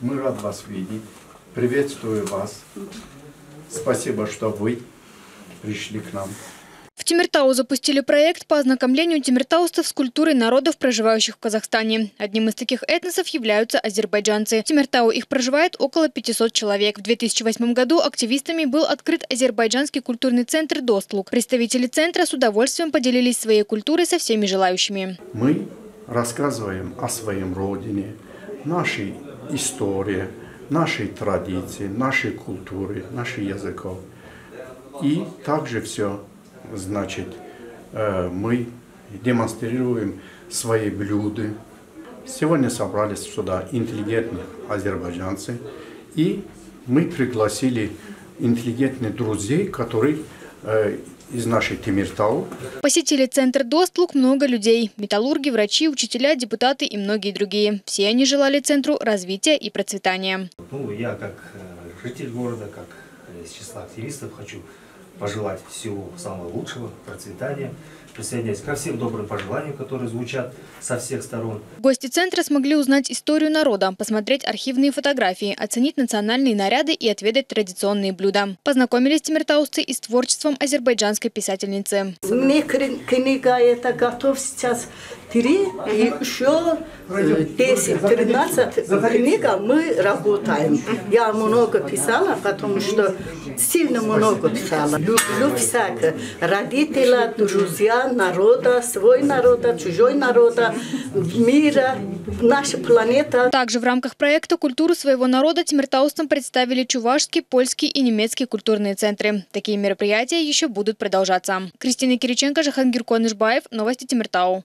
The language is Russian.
Мы рад вас видеть. Приветствую вас. Спасибо, что вы пришли к нам. В Тимиртау запустили проект по ознакомлению тимиртаустов с культурой народов, проживающих в Казахстане. Одним из таких этносов являются азербайджанцы. В Тимиртау их проживает около 500 человек. В 2008 году активистами был открыт азербайджанский культурный центр «Достлук». Представители центра с удовольствием поделились своей культурой со всеми желающими. Мы рассказываем о своем родине, нашей истории, нашей традиции, нашей культуре, наших языков. И также все, значит, э, мы демонстрируем свои блюда. Сегодня собрались сюда интеллигентные азербайджанцы, и мы пригласили интеллигентных друзей, которые э, из нашей Тимиртау. Посетили центр «Достлук» много людей. Металлурги, врачи, учителя, депутаты и многие другие. Все они желали центру развития и процветания. Ну, я как э, житель города, как из числа активистов хочу пожелать всего самого лучшего, процветания, присоединяюсь ко всем добрым пожеланиям, которые звучат со всех сторон. Гости центра смогли узнать историю народа, посмотреть архивные фотографии, оценить национальные наряды и отведать традиционные блюда. Познакомились тимиртаусцы и с творчеством азербайджанской писательницы. Мне книга это готов сейчас три, и еще 10-13 книга мы работаем. Я много писала, потому что сильно много писала. Люблю всякое. Родителя, друзья, народа, свой народа, чужой народа, мира, наша планета. Также в рамках проекта «Культуру своего народа» тимиртаустам представили чувашский, польский и немецкий культурные центры. Такие мероприятия еще будут продолжаться. Кристина Кириченко, Жахангир Конышбаев. Новости Тимиртау.